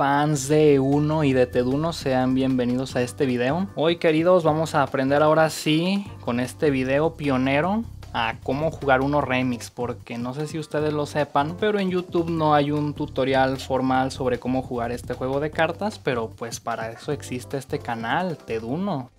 fans de Uno y de Teduno, sean bienvenidos a este video. Hoy queridos vamos a aprender ahora sí con este video pionero a cómo jugar uno remix porque no sé si ustedes lo sepan pero en youtube no hay un tutorial formal sobre cómo jugar este juego de cartas pero pues para eso existe este canal Teduno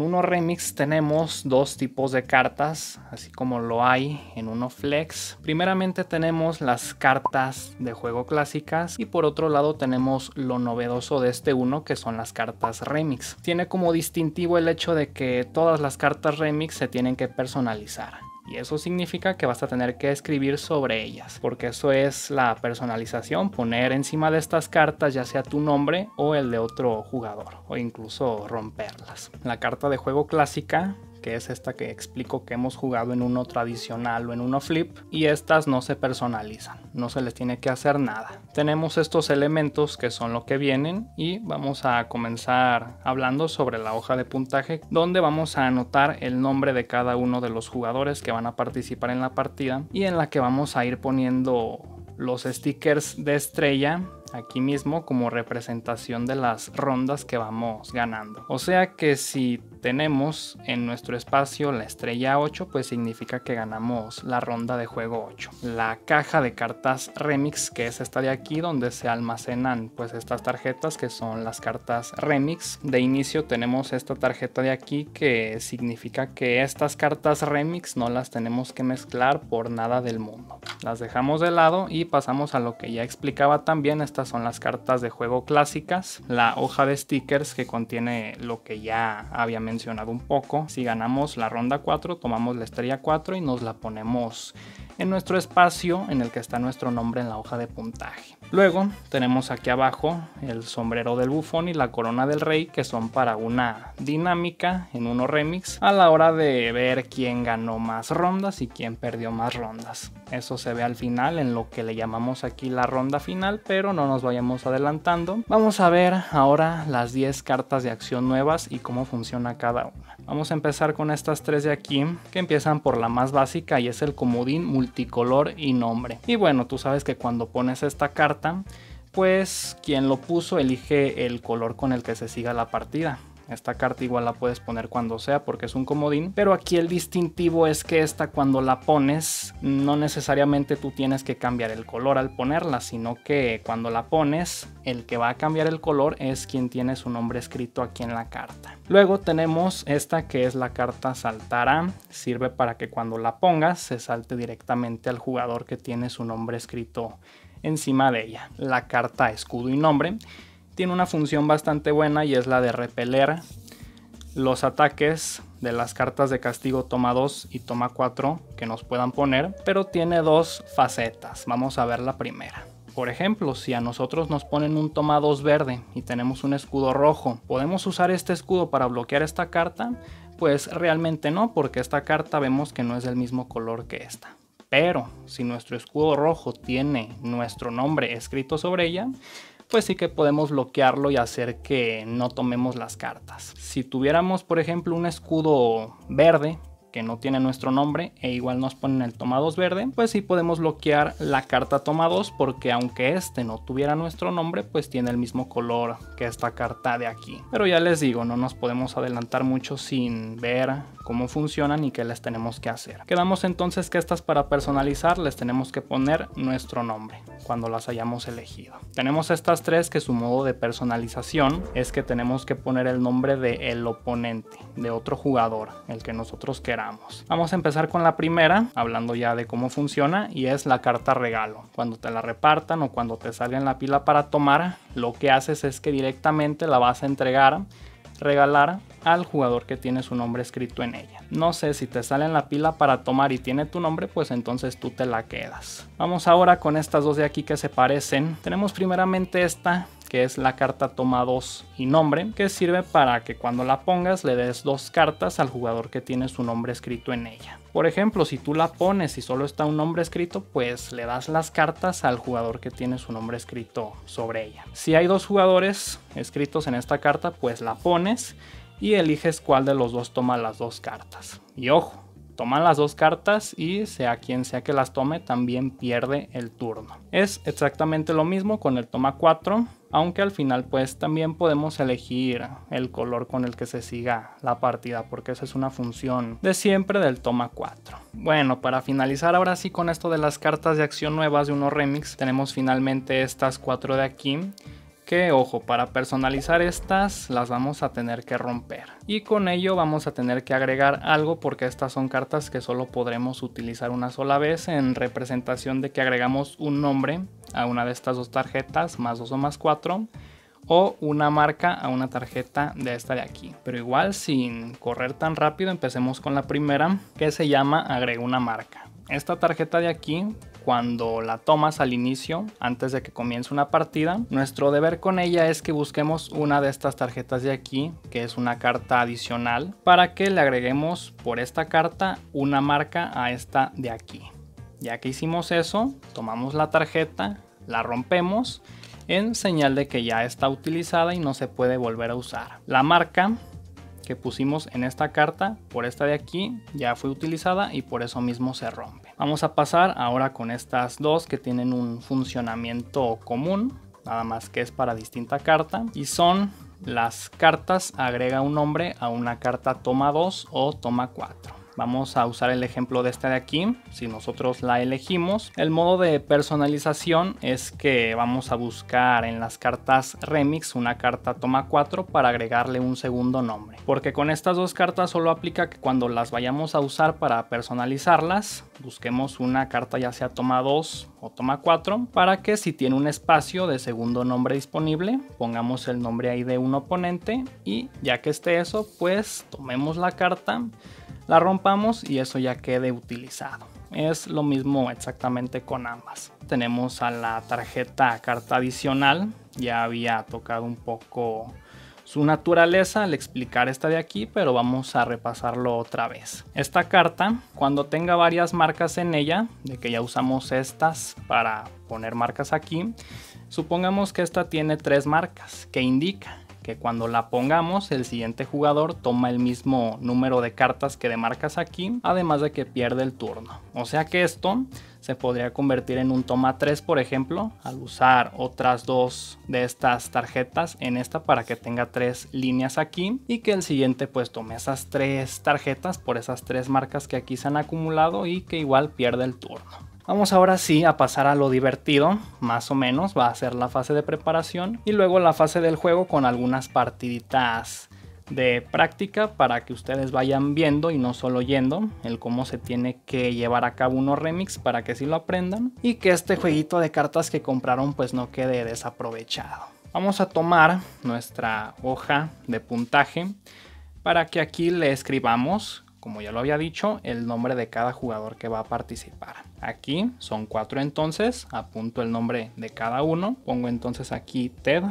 En uno remix tenemos dos tipos de cartas, así como lo hay en uno flex. Primeramente tenemos las cartas de juego clásicas y por otro lado tenemos lo novedoso de este uno que son las cartas remix. Tiene como distintivo el hecho de que todas las cartas remix se tienen que personalizar. Y eso significa que vas a tener que escribir sobre ellas, porque eso es la personalización, poner encima de estas cartas ya sea tu nombre o el de otro jugador, o incluso romperlas. La carta de juego clásica que es esta que explico que hemos jugado en uno tradicional o en uno flip, y estas no se personalizan, no se les tiene que hacer nada. Tenemos estos elementos que son lo que vienen y vamos a comenzar hablando sobre la hoja de puntaje, donde vamos a anotar el nombre de cada uno de los jugadores que van a participar en la partida y en la que vamos a ir poniendo los stickers de estrella aquí mismo como representación de las rondas que vamos ganando. O sea que si tenemos en nuestro espacio la estrella 8, pues significa que ganamos la ronda de juego 8. La caja de cartas remix, que es esta de aquí, donde se almacenan pues estas tarjetas que son las cartas remix. De inicio tenemos esta tarjeta de aquí que significa que estas cartas remix no las tenemos que mezclar por nada del mundo. Las dejamos de lado y pasamos a lo que ya explicaba también esta son las cartas de juego clásicas, la hoja de stickers que contiene lo que ya había mencionado un poco. Si ganamos la ronda 4, tomamos la estrella 4 y nos la ponemos en nuestro espacio en el que está nuestro nombre en la hoja de puntaje. Luego tenemos aquí abajo el sombrero del bufón y la corona del rey que son para una dinámica en uno remix a la hora de ver quién ganó más rondas y quién perdió más rondas. Eso se ve al final en lo que le llamamos aquí la ronda final pero no nos vayamos adelantando. Vamos a ver ahora las 10 cartas de acción nuevas y cómo funciona cada una. Vamos a empezar con estas tres de aquí que empiezan por la más básica y es el comodín multicolor y nombre. Y bueno, tú sabes que cuando pones esta carta, pues quien lo puso elige el color con el que se siga la partida. Esta carta igual la puedes poner cuando sea porque es un comodín, pero aquí el distintivo es que esta cuando la pones no necesariamente tú tienes que cambiar el color al ponerla, sino que cuando la pones el que va a cambiar el color es quien tiene su nombre escrito aquí en la carta. Luego tenemos esta que es la carta saltará, sirve para que cuando la pongas se salte directamente al jugador que tiene su nombre escrito encima de ella. La carta escudo y nombre tiene una función bastante buena y es la de repeler los ataques de las cartas de castigo toma 2 y toma 4 que nos puedan poner, pero tiene dos facetas. Vamos a ver la primera. Por ejemplo, si a nosotros nos ponen un toma 2 verde y tenemos un escudo rojo, ¿podemos usar este escudo para bloquear esta carta? Pues realmente no, porque esta carta vemos que no es del mismo color que esta. Pero si nuestro escudo rojo tiene nuestro nombre escrito sobre ella, pues sí que podemos bloquearlo y hacer que no tomemos las cartas. Si tuviéramos, por ejemplo, un escudo verde, que no tiene nuestro nombre e igual nos ponen el toma 2 verde, pues sí podemos bloquear la carta toma 2 porque aunque este no tuviera nuestro nombre, pues tiene el mismo color que esta carta de aquí. Pero ya les digo, no nos podemos adelantar mucho sin ver cómo funcionan y qué les tenemos que hacer. Quedamos entonces que estas para personalizar les tenemos que poner nuestro nombre cuando las hayamos elegido. Tenemos estas tres que su modo de personalización es que tenemos que poner el nombre de el oponente, de otro jugador, el que nosotros queramos Vamos a empezar con la primera, hablando ya de cómo funciona, y es la carta regalo. Cuando te la repartan o cuando te salga en la pila para tomar, lo que haces es que directamente la vas a entregar, regalar al jugador que tiene su nombre escrito en ella. No sé si te sale en la pila para tomar y tiene tu nombre, pues entonces tú te la quedas. Vamos ahora con estas dos de aquí que se parecen. Tenemos primeramente esta que es la carta toma 2 y nombre, que sirve para que cuando la pongas le des dos cartas al jugador que tiene su nombre escrito en ella. Por ejemplo, si tú la pones y solo está un nombre escrito, pues le das las cartas al jugador que tiene su nombre escrito sobre ella. Si hay dos jugadores escritos en esta carta, pues la pones y eliges cuál de los dos toma las dos cartas. Y ojo, toman las dos cartas y sea quien sea que las tome también pierde el turno. Es exactamente lo mismo con el toma 4 aunque al final pues también podemos elegir el color con el que se siga la partida porque esa es una función de siempre del toma 4. Bueno, para finalizar ahora sí con esto de las cartas de acción nuevas de uno remix, tenemos finalmente estas cuatro de aquí que ojo, para personalizar estas las vamos a tener que romper. Y con ello vamos a tener que agregar algo porque estas son cartas que solo podremos utilizar una sola vez en representación de que agregamos un nombre a una de estas dos tarjetas, más 2 o más 4 o una marca a una tarjeta de esta de aquí. Pero igual sin correr tan rápido empecemos con la primera que se llama agrega una marca. Esta tarjeta de aquí cuando la tomas al inicio, antes de que comience una partida, nuestro deber con ella es que busquemos una de estas tarjetas de aquí, que es una carta adicional, para que le agreguemos por esta carta una marca a esta de aquí. Ya que hicimos eso, tomamos la tarjeta, la rompemos en señal de que ya está utilizada y no se puede volver a usar. La marca que pusimos en esta carta por esta de aquí ya fue utilizada y por eso mismo se rompe. Vamos a pasar ahora con estas dos que tienen un funcionamiento común, nada más que es para distinta carta y son las cartas agrega un nombre a una carta toma 2 o toma 4. Vamos a usar el ejemplo de esta de aquí, si nosotros la elegimos. El modo de personalización es que vamos a buscar en las cartas remix una carta toma 4 para agregarle un segundo nombre. Porque con estas dos cartas solo aplica que cuando las vayamos a usar para personalizarlas, busquemos una carta ya sea toma 2 o toma 4 para que si tiene un espacio de segundo nombre disponible, pongamos el nombre ahí de un oponente y ya que esté eso, pues tomemos la carta la rompamos y eso ya quede utilizado. Es lo mismo exactamente con ambas. Tenemos a la tarjeta carta adicional. Ya había tocado un poco su naturaleza al explicar esta de aquí, pero vamos a repasarlo otra vez. Esta carta, cuando tenga varias marcas en ella, de que ya usamos estas para poner marcas aquí, supongamos que esta tiene tres marcas, que indica que cuando la pongamos el siguiente jugador toma el mismo número de cartas que de marcas aquí, además de que pierde el turno. O sea que esto se podría convertir en un toma 3 por ejemplo, al usar otras dos de estas tarjetas en esta para que tenga tres líneas aquí y que el siguiente pues tome esas tres tarjetas por esas tres marcas que aquí se han acumulado y que igual pierde el turno. Vamos ahora sí a pasar a lo divertido, más o menos, va a ser la fase de preparación y luego la fase del juego con algunas partiditas de práctica para que ustedes vayan viendo y no solo yendo el cómo se tiene que llevar a cabo unos remix para que sí lo aprendan y que este jueguito de cartas que compraron pues no quede desaprovechado. Vamos a tomar nuestra hoja de puntaje para que aquí le escribamos como ya lo había dicho, el nombre de cada jugador que va a participar. Aquí son cuatro entonces, apunto el nombre de cada uno, pongo entonces aquí Ted.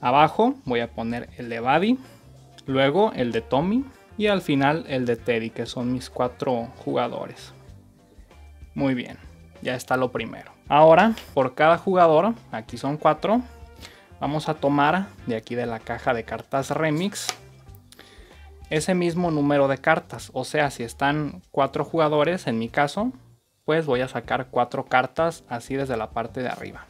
Abajo voy a poner el de Buddy, luego el de Tommy y al final el de Teddy, que son mis cuatro jugadores. Muy bien, ya está lo primero. Ahora, por cada jugador, aquí son cuatro, vamos a tomar de aquí de la caja de cartas Remix ese mismo número de cartas. O sea, si están cuatro jugadores, en mi caso, pues voy a sacar cuatro cartas así desde la parte de arriba.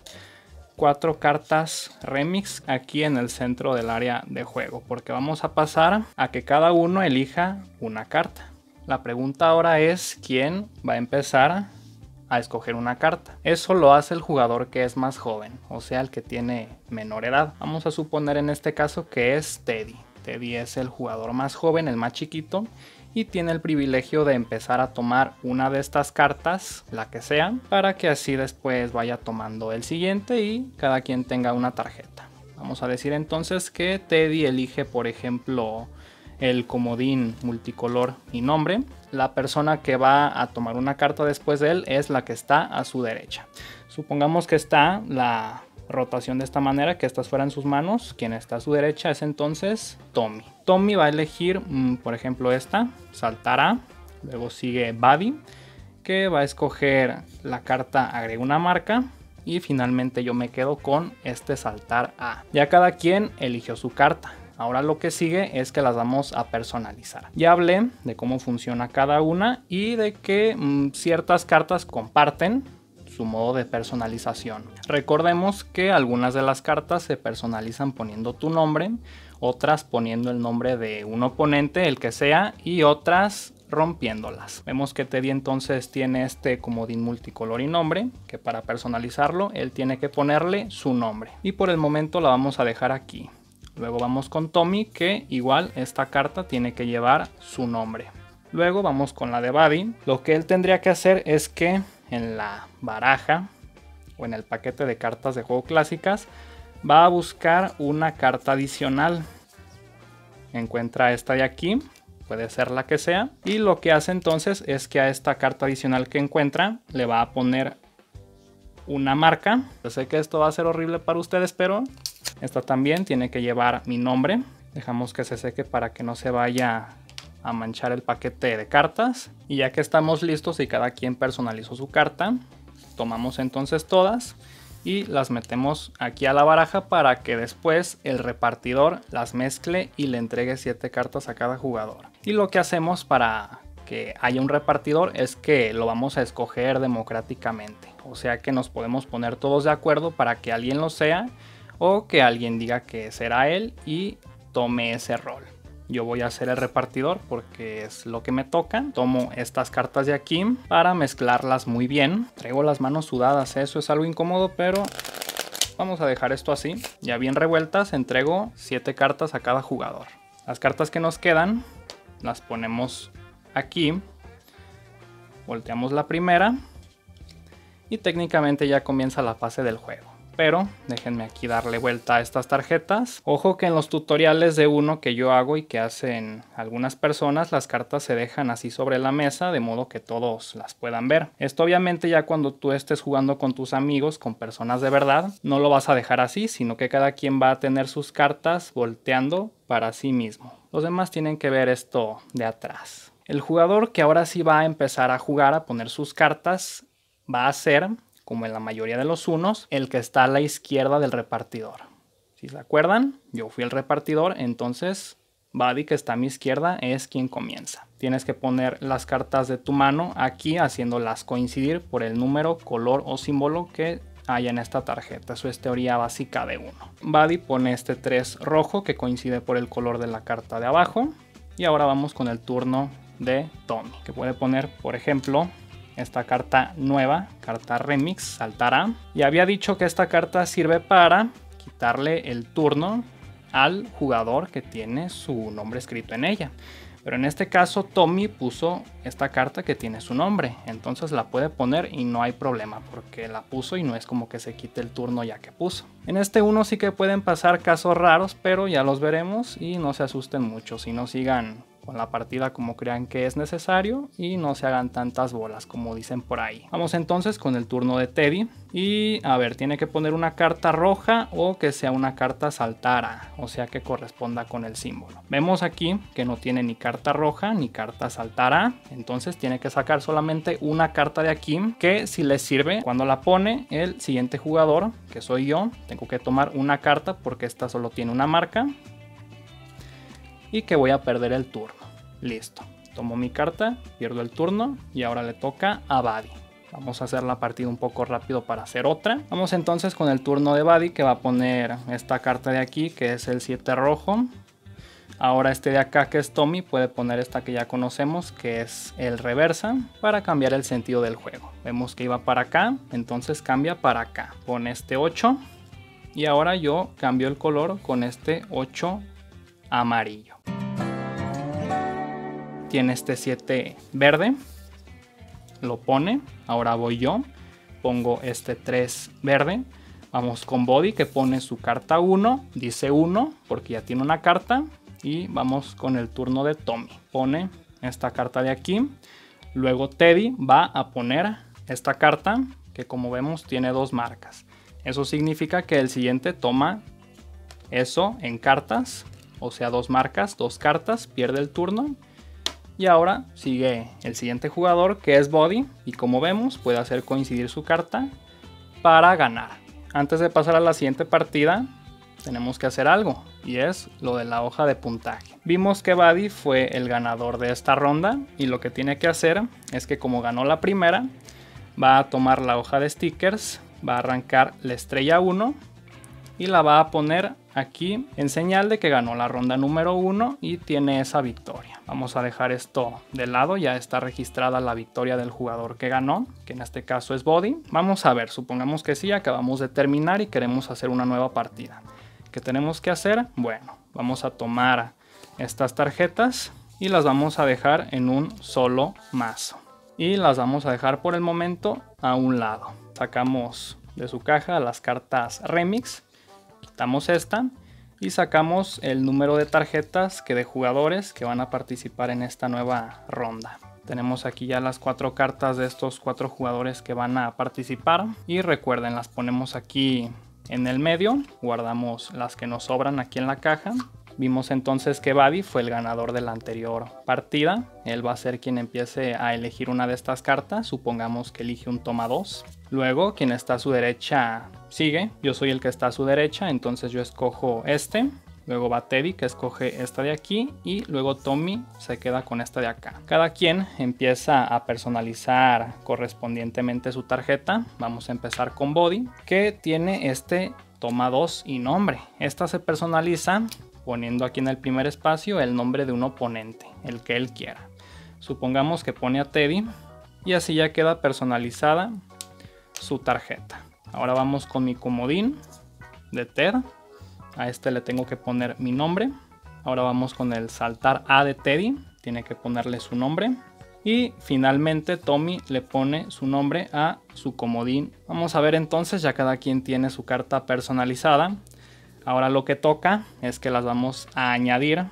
Cuatro cartas remix aquí en el centro del área de juego. Porque vamos a pasar a que cada uno elija una carta. La pregunta ahora es quién va a empezar a escoger una carta. Eso lo hace el jugador que es más joven, o sea, el que tiene menor edad. Vamos a suponer en este caso que es Teddy. Teddy es el jugador más joven, el más chiquito, y tiene el privilegio de empezar a tomar una de estas cartas, la que sea, para que así después vaya tomando el siguiente y cada quien tenga una tarjeta. Vamos a decir entonces que Teddy elige, por ejemplo, el comodín multicolor y nombre. La persona que va a tomar una carta después de él es la que está a su derecha. Supongamos que está la rotación de esta manera, que estas fueran sus manos. Quien está a su derecha es entonces Tommy. Tommy va a elegir, mm, por ejemplo, esta, saltará. Luego sigue Buddy, que va a escoger la carta agrega una marca. Y finalmente yo me quedo con este saltar A. Ya cada quien eligió su carta. Ahora lo que sigue es que las vamos a personalizar. Ya hablé de cómo funciona cada una y de que mm, ciertas cartas comparten su modo de personalización. Recordemos que algunas de las cartas se personalizan poniendo tu nombre, otras poniendo el nombre de un oponente, el que sea, y otras rompiéndolas. Vemos que Teddy entonces tiene este comodín multicolor y nombre, que para personalizarlo él tiene que ponerle su nombre. Y por el momento la vamos a dejar aquí. Luego vamos con Tommy, que igual esta carta tiene que llevar su nombre. Luego vamos con la de Buddy. Lo que él tendría que hacer es que en la baraja o en el paquete de cartas de juego clásicas va a buscar una carta adicional. Encuentra esta de aquí, puede ser la que sea. Y lo que hace entonces es que a esta carta adicional que encuentra le va a poner una marca. Yo sé que esto va a ser horrible para ustedes, pero esta también tiene que llevar mi nombre. Dejamos que se seque para que no se vaya a manchar el paquete de cartas. Y ya que estamos listos y cada quien personalizó su carta, tomamos entonces todas y las metemos aquí a la baraja para que después el repartidor las mezcle y le entregue 7 cartas a cada jugador. Y lo que hacemos para que haya un repartidor es que lo vamos a escoger democráticamente. O sea que nos podemos poner todos de acuerdo para que alguien lo sea o que alguien diga que será él y tome ese rol. Yo voy a ser el repartidor porque es lo que me toca. Tomo estas cartas de aquí para mezclarlas muy bien. Traigo las manos sudadas, eso es algo incómodo, pero vamos a dejar esto así. Ya bien revueltas, entrego 7 cartas a cada jugador. Las cartas que nos quedan las ponemos aquí. Volteamos la primera. Y técnicamente ya comienza la fase del juego pero déjenme aquí darle vuelta a estas tarjetas. Ojo que en los tutoriales de uno que yo hago y que hacen algunas personas, las cartas se dejan así sobre la mesa de modo que todos las puedan ver. Esto obviamente ya cuando tú estés jugando con tus amigos, con personas de verdad, no lo vas a dejar así, sino que cada quien va a tener sus cartas volteando para sí mismo. Los demás tienen que ver esto de atrás. El jugador que ahora sí va a empezar a jugar, a poner sus cartas, va a ser como en la mayoría de los unos, el que está a la izquierda del repartidor. Si se acuerdan, yo fui el repartidor, entonces Buddy que está a mi izquierda es quien comienza. Tienes que poner las cartas de tu mano aquí haciéndolas coincidir por el número, color o símbolo que haya en esta tarjeta. Eso es teoría básica de uno. Buddy pone este 3 rojo que coincide por el color de la carta de abajo. Y ahora vamos con el turno de Tommy, que puede poner, por ejemplo, esta carta nueva, carta remix, saltará. Y había dicho que esta carta sirve para quitarle el turno al jugador que tiene su nombre escrito en ella. Pero en este caso Tommy puso esta carta que tiene su nombre, entonces la puede poner y no hay problema porque la puso y no es como que se quite el turno ya que puso. En este uno sí que pueden pasar casos raros, pero ya los veremos y no se asusten mucho, si no sigan con la partida como crean que es necesario y no se hagan tantas bolas como dicen por ahí. Vamos entonces con el turno de Teddy y a ver, tiene que poner una carta roja o que sea una carta saltara, o sea que corresponda con el símbolo. Vemos aquí que no tiene ni carta roja ni carta saltara, entonces tiene que sacar solamente una carta de aquí que si le sirve cuando la pone el siguiente jugador, que soy yo, tengo que tomar una carta porque esta solo tiene una marca y que voy a perder el turno. Listo. Tomo mi carta, pierdo el turno y ahora le toca a Buddy. Vamos a hacer la partida un poco rápido para hacer otra. Vamos entonces con el turno de Buddy que va a poner esta carta de aquí que es el 7 rojo. Ahora este de acá que es Tommy puede poner esta que ya conocemos que es el reversa para cambiar el sentido del juego. Vemos que iba para acá, entonces cambia para acá. Pone este 8 y ahora yo cambio el color con este 8 amarillo tiene este 7 verde, lo pone, ahora voy yo, pongo este 3 verde, vamos con Body que pone su carta 1, dice 1 porque ya tiene una carta y vamos con el turno de Tommy, pone esta carta de aquí, luego Teddy va a poner esta carta que como vemos tiene dos marcas, eso significa que el siguiente toma eso en cartas, o sea dos marcas, dos cartas, pierde el turno y ahora sigue el siguiente jugador que es Body y como vemos puede hacer coincidir su carta para ganar. Antes de pasar a la siguiente partida tenemos que hacer algo y es lo de la hoja de puntaje. Vimos que Buddy fue el ganador de esta ronda y lo que tiene que hacer es que como ganó la primera, va a tomar la hoja de stickers, va a arrancar la estrella 1 y la va a poner aquí en señal de que ganó la ronda número 1 y tiene esa victoria. Vamos a dejar esto de lado, ya está registrada la victoria del jugador que ganó, que en este caso es Body. Vamos a ver, supongamos que sí, acabamos de terminar y queremos hacer una nueva partida. ¿Qué tenemos que hacer? Bueno, vamos a tomar estas tarjetas y las vamos a dejar en un solo mazo. Y las vamos a dejar por el momento a un lado. Sacamos de su caja las cartas Remix quitamos esta y sacamos el número de tarjetas que de jugadores que van a participar en esta nueva ronda. Tenemos aquí ya las cuatro cartas de estos cuatro jugadores que van a participar y recuerden las ponemos aquí en el medio, guardamos las que nos sobran aquí en la caja Vimos entonces que Buddy fue el ganador de la anterior partida. Él va a ser quien empiece a elegir una de estas cartas. Supongamos que elige un toma 2. Luego, quien está a su derecha sigue. Yo soy el que está a su derecha, entonces yo escojo este. Luego va Teddy que escoge esta de aquí y luego Tommy se queda con esta de acá. Cada quien empieza a personalizar correspondientemente su tarjeta. Vamos a empezar con Body que tiene este toma 2 y nombre. Esta se personaliza poniendo aquí en el primer espacio el nombre de un oponente, el que él quiera. Supongamos que pone a Teddy y así ya queda personalizada su tarjeta. Ahora vamos con mi comodín de Ted. A este le tengo que poner mi nombre. Ahora vamos con el saltar A de Teddy. Tiene que ponerle su nombre. Y finalmente Tommy le pone su nombre a su comodín. Vamos a ver entonces, ya cada quien tiene su carta personalizada. Ahora lo que toca es que las vamos a añadir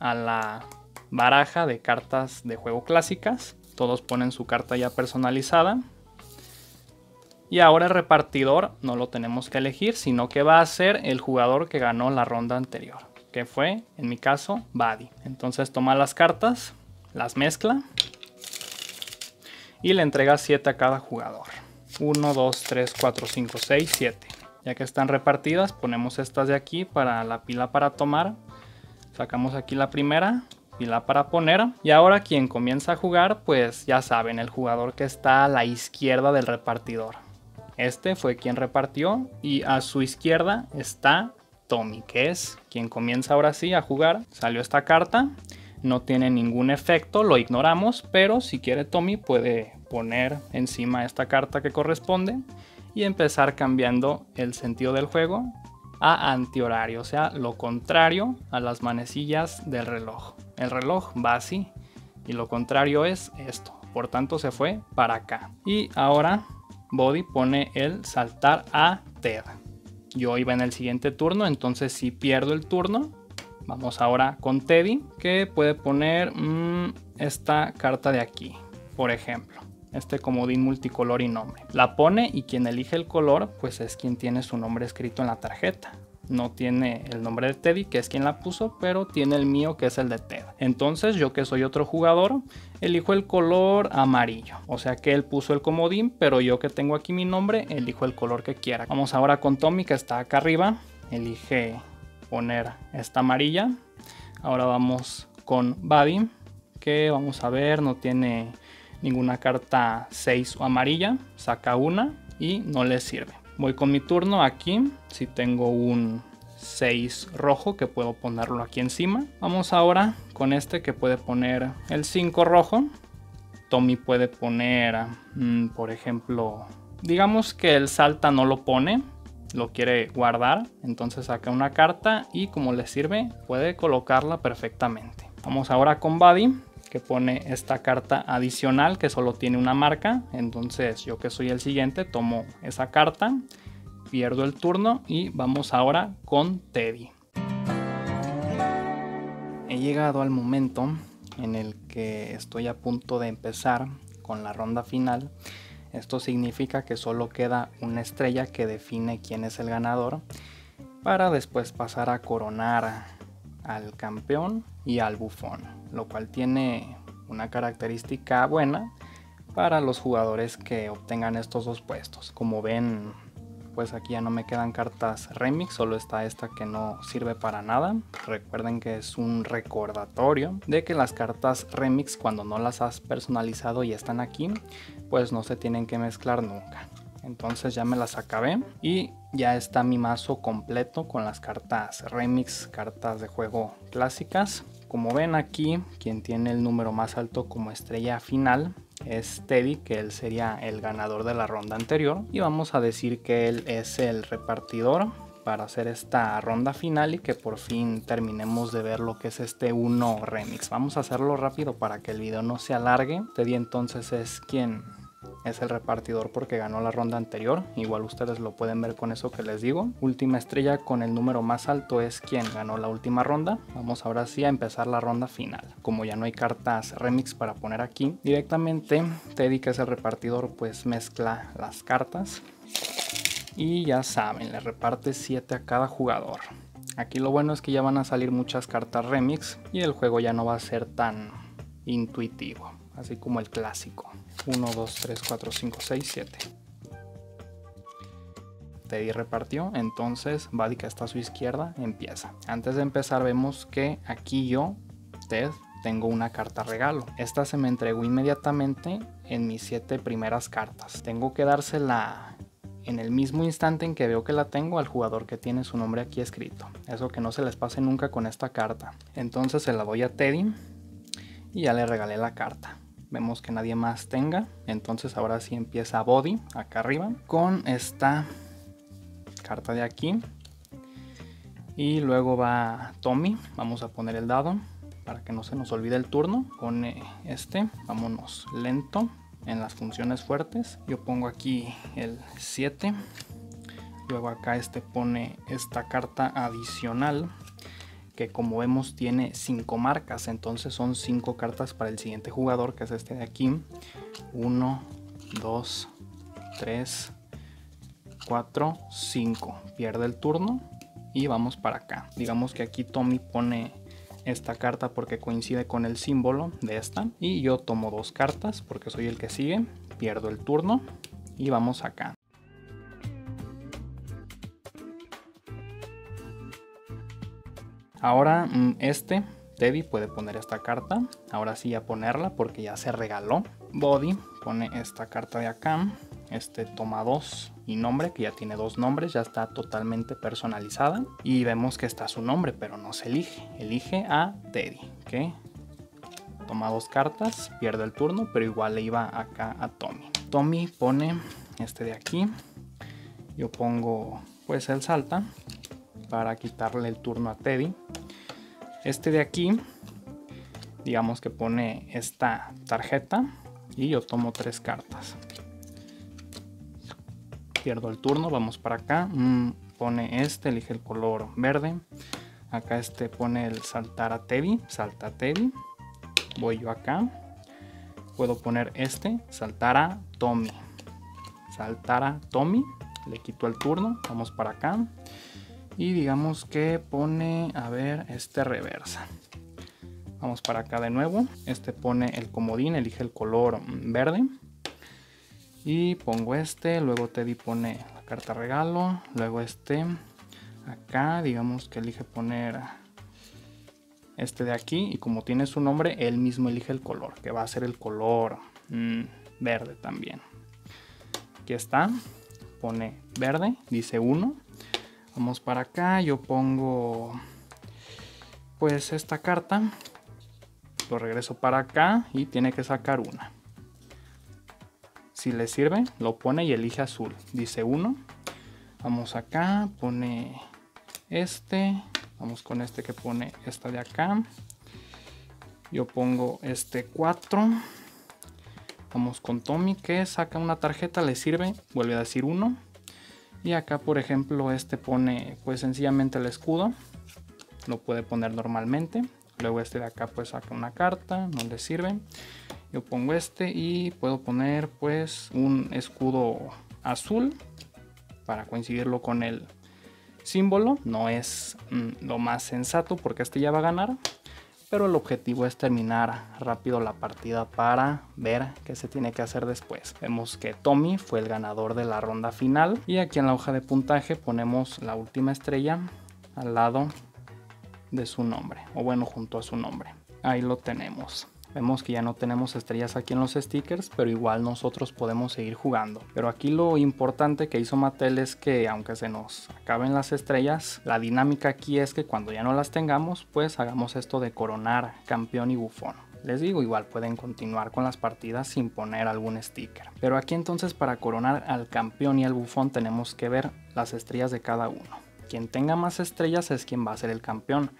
a la baraja de cartas de juego clásicas. Todos ponen su carta ya personalizada. Y ahora el repartidor no lo tenemos que elegir, sino que va a ser el jugador que ganó la ronda anterior. Que fue, en mi caso, Buddy. Entonces toma las cartas, las mezcla y le entrega 7 a cada jugador. 1, 2, 3, 4, 5, 6, 7. Ya que están repartidas, ponemos estas de aquí para la pila para tomar. Sacamos aquí la primera, pila para poner. Y ahora quien comienza a jugar, pues ya saben, el jugador que está a la izquierda del repartidor. Este fue quien repartió y a su izquierda está Tommy, que es quien comienza ahora sí a jugar. Salió esta carta, no tiene ningún efecto, lo ignoramos, pero si quiere Tommy puede poner encima esta carta que corresponde y empezar cambiando el sentido del juego a antihorario, o sea, lo contrario a las manecillas del reloj. El reloj va así y lo contrario es esto, por tanto se fue para acá. Y ahora Body pone el saltar a Ted. Yo iba en el siguiente turno, entonces si pierdo el turno, vamos ahora con Teddy, que puede poner mm, esta carta de aquí, por ejemplo este comodín multicolor y nombre. La pone y quien elige el color pues es quien tiene su nombre escrito en la tarjeta. No tiene el nombre de Teddy, que es quien la puso, pero tiene el mío, que es el de Ted. Entonces, yo que soy otro jugador, elijo el color amarillo. O sea que él puso el comodín, pero yo que tengo aquí mi nombre, elijo el color que quiera. Vamos ahora con Tommy, que está acá arriba. Elige poner esta amarilla. Ahora vamos con Buddy, que vamos a ver, no tiene ninguna carta 6 o amarilla, saca una y no le sirve. Voy con mi turno aquí, si tengo un 6 rojo que puedo ponerlo aquí encima. Vamos ahora con este que puede poner el 5 rojo. Tommy puede poner, mm, por ejemplo, digamos que el salta no lo pone, lo quiere guardar, entonces saca una carta y como le sirve puede colocarla perfectamente. Vamos ahora con Buddy, que pone esta carta adicional que solo tiene una marca. Entonces yo que soy el siguiente tomo esa carta, pierdo el turno y vamos ahora con Teddy. He llegado al momento en el que estoy a punto de empezar con la ronda final. Esto significa que solo queda una estrella que define quién es el ganador para después pasar a coronar al campeón y al bufón, lo cual tiene una característica buena para los jugadores que obtengan estos dos puestos. Como ven, pues aquí ya no me quedan cartas remix, solo está esta que no sirve para nada. Recuerden que es un recordatorio de que las cartas remix cuando no las has personalizado y están aquí, pues no se tienen que mezclar nunca. Entonces ya me las acabé y ya está mi mazo completo con las cartas remix, cartas de juego clásicas. Como ven aquí, quien tiene el número más alto como estrella final es Teddy, que él sería el ganador de la ronda anterior. Y vamos a decir que él es el repartidor para hacer esta ronda final y que por fin terminemos de ver lo que es este 1 remix. Vamos a hacerlo rápido para que el video no se alargue. Teddy entonces es quien es el repartidor porque ganó la ronda anterior. Igual ustedes lo pueden ver con eso que les digo. Última estrella con el número más alto es quien ganó la última ronda. Vamos ahora sí a empezar la ronda final. Como ya no hay cartas remix para poner aquí, directamente Teddy que es el repartidor pues mezcla las cartas. Y ya saben, le reparte 7 a cada jugador. Aquí lo bueno es que ya van a salir muchas cartas remix y el juego ya no va a ser tan intuitivo, así como el clásico. 1, 2, 3, 4, 5, 6, 7. Teddy repartió, entonces que está a su izquierda empieza. Antes de empezar vemos que aquí yo, Ted, tengo una carta regalo. Esta se me entregó inmediatamente en mis 7 primeras cartas. Tengo que dársela en el mismo instante en que veo que la tengo al jugador que tiene su nombre aquí escrito. Eso que no se les pase nunca con esta carta. Entonces se la doy a Teddy y ya le regalé la carta vemos que nadie más tenga. Entonces ahora sí empieza Body acá arriba con esta carta de aquí. Y luego va Tommy. Vamos a poner el dado para que no se nos olvide el turno. Pone este. Vámonos lento en las funciones fuertes. Yo pongo aquí el 7. Luego acá este pone esta carta adicional que como vemos tiene 5 marcas, entonces son 5 cartas para el siguiente jugador, que es este de aquí. 1, 2, 3, 4, 5. Pierde el turno y vamos para acá. Digamos que aquí Tommy pone esta carta porque coincide con el símbolo de esta. Y yo tomo dos cartas porque soy el que sigue. Pierdo el turno y vamos acá. Ahora mm, este, Teddy puede poner esta carta. Ahora sí a ponerla porque ya se regaló. Body pone esta carta de acá. Este toma dos y nombre, que ya tiene dos nombres, ya está totalmente personalizada. Y vemos que está su nombre, pero no se elige. Elige a Teddy. Toma dos cartas, pierde el turno, pero igual le iba acá a Tommy. Tommy pone este de aquí. Yo pongo pues el salta para quitarle el turno a Teddy. Este de aquí, digamos que pone esta tarjeta y yo tomo tres cartas. Pierdo el turno, vamos para acá. Mm, pone este, elige el color verde. Acá este pone el saltar a Teddy, salta a Teddy. Voy yo acá. Puedo poner este, saltar a Tommy. Saltar a Tommy. Le quito el turno, vamos para acá y digamos que pone, a ver, este reversa. Vamos para acá de nuevo. Este pone el comodín, elige el color verde. Y pongo este, luego Teddy pone la carta regalo, luego este acá, digamos que elige poner este de aquí y como tiene su nombre, él mismo elige el color, que va a ser el color mm, verde también. Aquí está, pone verde, dice 1 Vamos para acá, yo pongo pues esta carta. Lo regreso para acá y tiene que sacar una. Si le sirve, lo pone y elige azul. Dice 1. Vamos acá, pone este. Vamos con este que pone esta de acá. Yo pongo este 4. Vamos con Tommy que saca una tarjeta, le sirve, vuelve a decir 1 y acá, por ejemplo, este pone pues sencillamente el escudo. Lo puede poner normalmente. Luego este de acá pues saca una carta, no le sirve. Yo pongo este y puedo poner pues un escudo azul para coincidirlo con el símbolo. No es mm, lo más sensato porque este ya va a ganar. Pero el objetivo es terminar rápido la partida para ver qué se tiene que hacer después. Vemos que Tommy fue el ganador de la ronda final y aquí en la hoja de puntaje ponemos la última estrella al lado de su nombre, o bueno, junto a su nombre. Ahí lo tenemos. Vemos que ya no tenemos estrellas aquí en los stickers, pero igual nosotros podemos seguir jugando. Pero aquí lo importante que hizo Mattel es que aunque se nos acaben las estrellas, la dinámica aquí es que cuando ya no las tengamos, pues hagamos esto de coronar campeón y bufón. Les digo, igual pueden continuar con las partidas sin poner algún sticker. Pero aquí entonces para coronar al campeón y al bufón tenemos que ver las estrellas de cada uno. Quien tenga más estrellas es quien va a ser el campeón.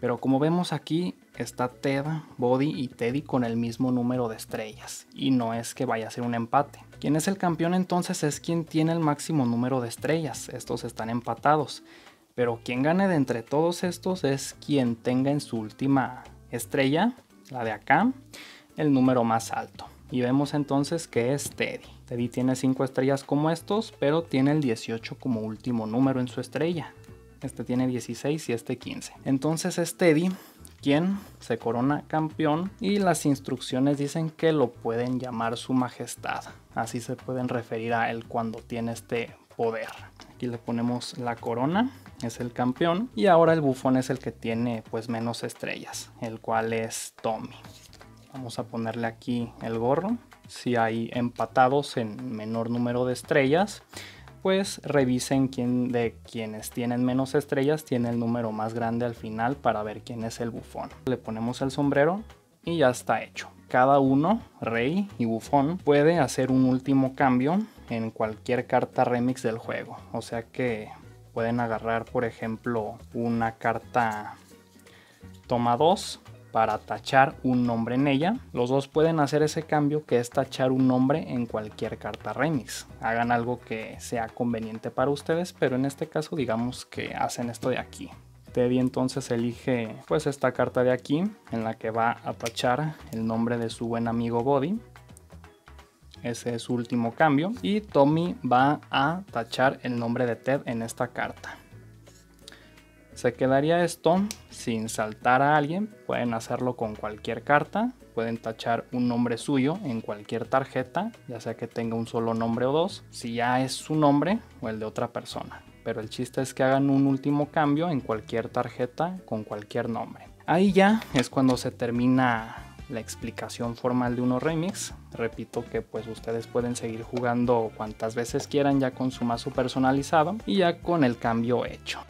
Pero como vemos aquí, está Ted, Body y Teddy con el mismo número de estrellas. Y no es que vaya a ser un empate. Quien es el campeón entonces es quien tiene el máximo número de estrellas. Estos están empatados. Pero quien gane de entre todos estos es quien tenga en su última estrella, la de acá, el número más alto. Y vemos entonces que es Teddy. Teddy tiene 5 estrellas como estos, pero tiene el 18 como último número en su estrella. Este tiene 16 y este 15. Entonces es Teddy quien se corona campeón y las instrucciones dicen que lo pueden llamar su majestad. Así se pueden referir a él cuando tiene este poder. Aquí le ponemos la corona, es el campeón y ahora el bufón es el que tiene pues menos estrellas, el cual es Tommy. Vamos a ponerle aquí el gorro. Si hay empatados en menor número de estrellas, pues revisen quién de quienes tienen menos estrellas tiene el número más grande al final para ver quién es el bufón. Le ponemos el sombrero y ya está hecho. Cada uno, rey y bufón, puede hacer un último cambio en cualquier carta remix del juego. O sea que pueden agarrar, por ejemplo, una carta toma 2 para tachar un nombre en ella. Los dos pueden hacer ese cambio que es tachar un nombre en cualquier carta remix. Hagan algo que sea conveniente para ustedes, pero en este caso digamos que hacen esto de aquí. Teddy entonces elige pues esta carta de aquí en la que va a tachar el nombre de su buen amigo Body. Ese es su último cambio. Y Tommy va a tachar el nombre de Ted en esta carta. Se quedaría esto sin saltar a alguien, pueden hacerlo con cualquier carta, pueden tachar un nombre suyo en cualquier tarjeta, ya sea que tenga un solo nombre o dos, si ya es su nombre o el de otra persona. Pero el chiste es que hagan un último cambio en cualquier tarjeta con cualquier nombre. Ahí ya es cuando se termina la explicación formal de uno remix. Repito que pues ustedes pueden seguir jugando cuantas veces quieran ya con su mazo personalizado y ya con el cambio hecho.